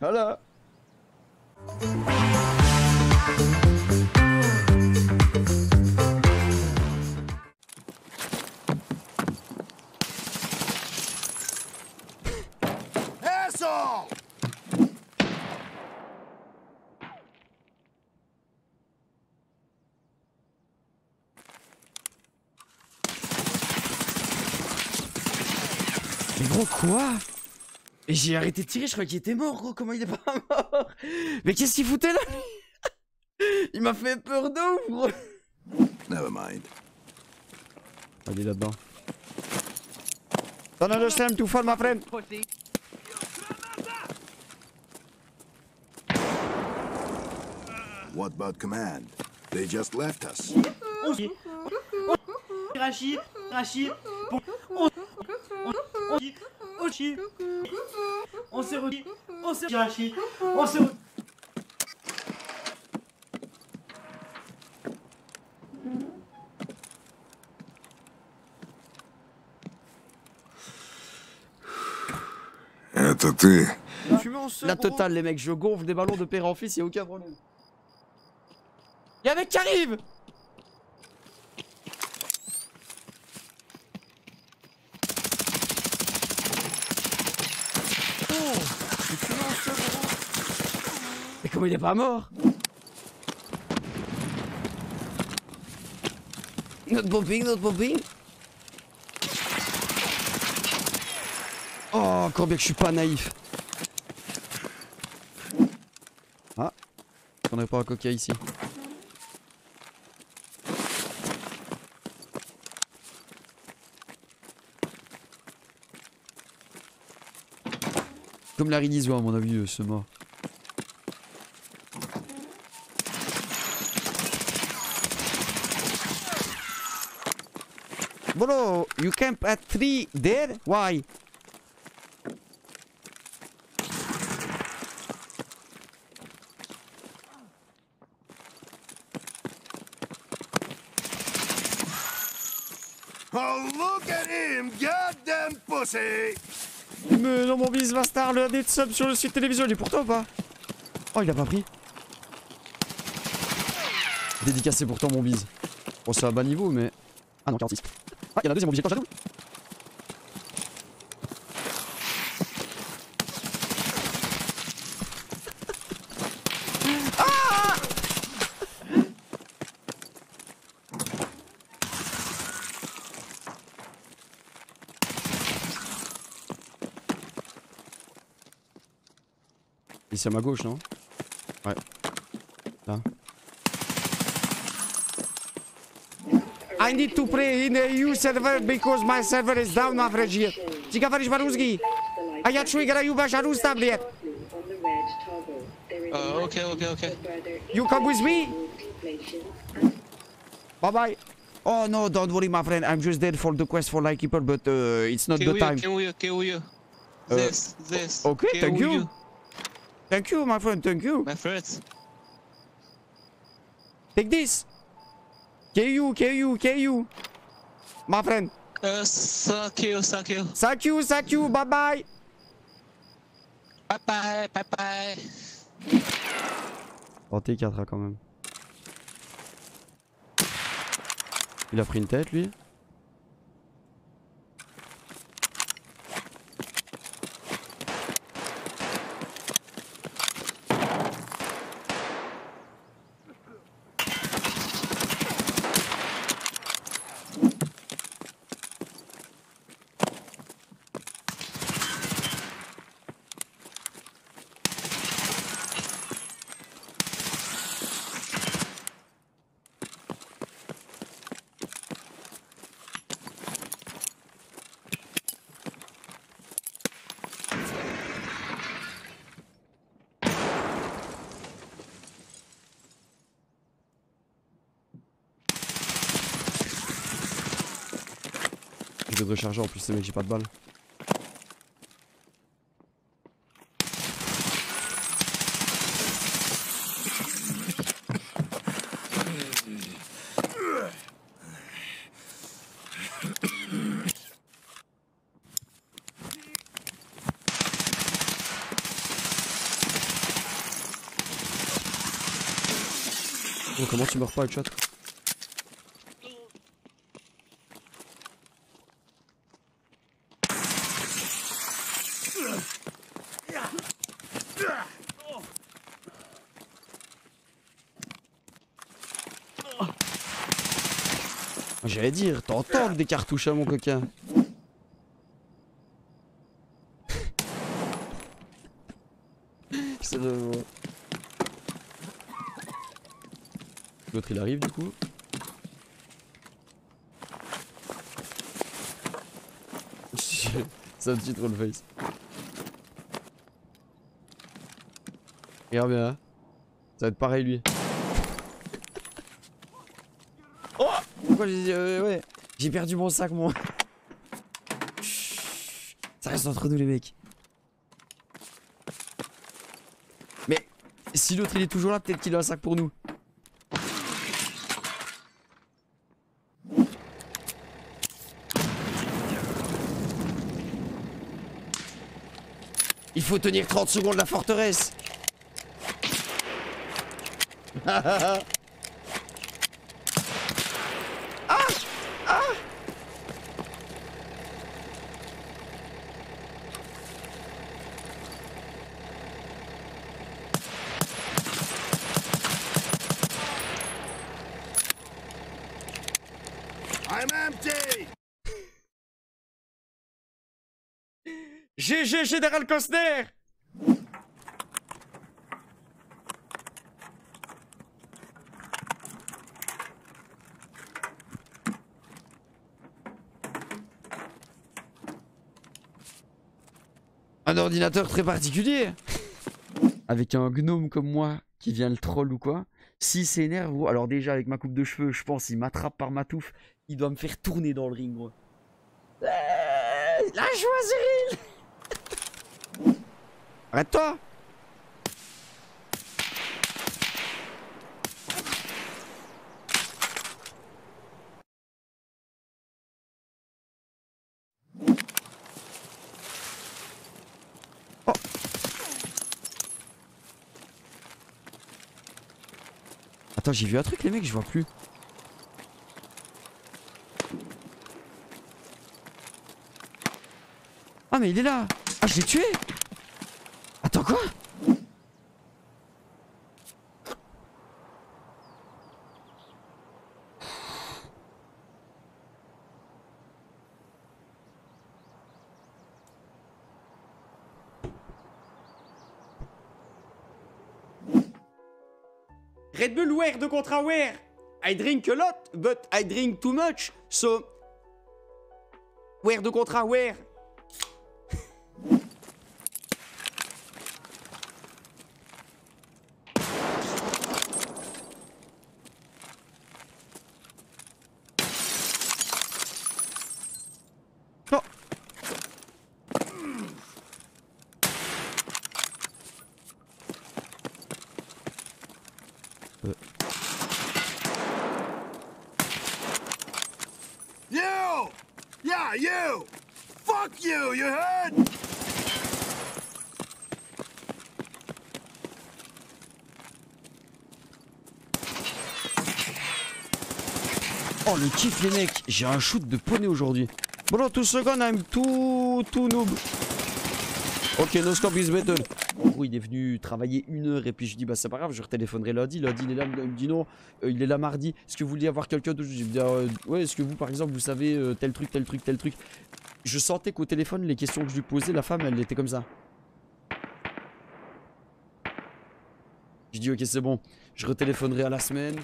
好了。Gros, quoi Et j'ai arrêté de tirer, je croyais qu'il était mort, gros. Comment il est pas mort Mais qu'est-ce qu'il foutait là lui Il m'a fait peur de ouf, gros. Never mind. Allez là-dedans. Don't understand too far, my friend. What about command? They just left us. Rachi, Rachi, on, on, on, on, on s'est re... On s'est Rachi, on s'est re... Это ты? La totale, les mecs, je gonfle des ballons de père en fils, y'a aucun problème. Y'a un mec qui arrive il est pas mort Notre bombing, notre bombing Oh, encore bien que je suis pas naïf. Ah, on aurait pas un coca ici. Comme Larry Dizois, à mon avis, euh, ce mort. Bro, you camp at 3 there? Why? Oh, look at him, goddamn pussy! Mais non, mon bise bastard, le AD de sub sur le site télévision, il est pour toi ou pas? Oh, il a pas pris. Dédicacé pour toi, mon bise. Bon, c'est à bas niveau, mais. Ah non, 46. Ah, il y en a un deuxième obligé quand j'adore. Ici à ma gauche, non Ouais. Là. I need to play in a EU server because my server is down average here. Ci говоришь по-русски? А я что играю в жару блядь? Uh, okay, okay, okay. You come with me? Bye bye. Oh no, don't worry, my friend. I'm just there for the quest for Lightkeeper, but uh, it's not Kill the you, time. kill you, kill you. Uh, This, this. Okay, kill thank you. Thank you, my friend. Thank you. My friends. Take this. KU, KU, KU. My friend. Uh, thank you, thank you. Thank you, thank you. Bye bye. Bye bye, bye bye. Oh, T4 quand même. Il a pris une tête lui. Je vais recharger en plus, mais j'ai pas de balles. Oh, comment tu meurs pas, le chat? J'allais dire, t'entends des cartouches à mon coquin. C'est le... L'autre il arrive du coup. C'est un petit troll face. Regarde bien. hein. Ça va être pareil lui. oh J'ai euh, ouais J'ai perdu mon sac moi. Ça reste entre nous les mecs. Mais si l'autre il est toujours là, peut-être qu'il a un sac pour nous. Il faut tenir 30 secondes la forteresse. GG Général Costner Un ordinateur très particulier. Avec un gnome comme moi qui vient le troll ou quoi. Si s'énerve, gros, alors déjà avec ma coupe de cheveux, je pense il m'attrape par ma touffe, il doit me faire tourner dans le ring, gros. Euh, La joie, Cyril. Arrête-toi Attends, j'ai vu un truc les mecs, je vois plus. Ah mais il est là. Ah je l'ai tué. Attends quoi? Red Bull where de contrat where I drink a lot, but I drink too much, so... Where de contrat where Non. You! Yeah, you! Fuck you, you heard? Oh le kiff les mecs, j'ai un shoot de poney aujourd'hui. Non, two second, I'm too, too noob. Ok, no scope is better. Il est venu travailler une heure et puis je dis bah c'est pas grave, je retéléphonerai lundi. Lundi, il est là, il me dit non, euh, il est là mardi. Est-ce que vous vouliez avoir quelqu'un d'autre? Je dis euh, ouais, est-ce que vous par exemple vous savez euh, tel truc, tel truc, tel truc? Je sentais qu'au téléphone, les questions que je lui posais, la femme, elle était comme ça. Je dis ok, c'est bon, je retéléphonerai à la semaine.